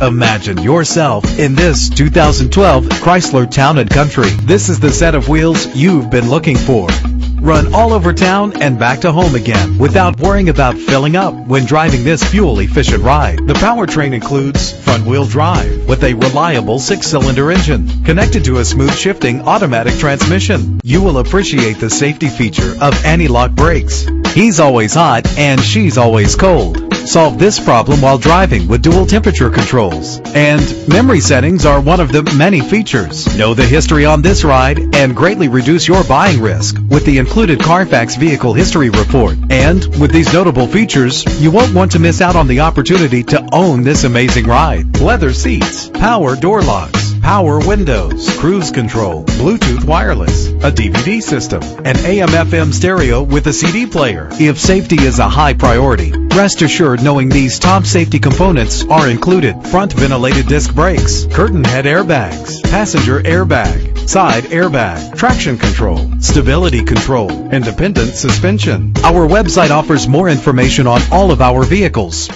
Imagine yourself in this 2012 Chrysler Town & Country. This is the set of wheels you've been looking for. Run all over town and back to home again without worrying about filling up when driving this fuel-efficient ride. The powertrain includes front-wheel drive with a reliable six-cylinder engine connected to a smooth shifting automatic transmission. You will appreciate the safety feature of anti-lock brakes. He's always hot and she's always cold. Solve this problem while driving with dual temperature controls. And memory settings are one of the many features. Know the history on this ride and greatly reduce your buying risk with the included Carfax Vehicle History Report. And with these notable features, you won't want to miss out on the opportunity to own this amazing ride. Leather seats, power door locks, power windows, cruise control, Bluetooth wireless, a DVD system, an AM FM stereo with a CD player. If safety is a high priority, rest assured knowing these top safety components are included. Front ventilated disc brakes, curtain head airbags, passenger airbag, side airbag, traction control, stability control, independent suspension. Our website offers more information on all of our vehicles.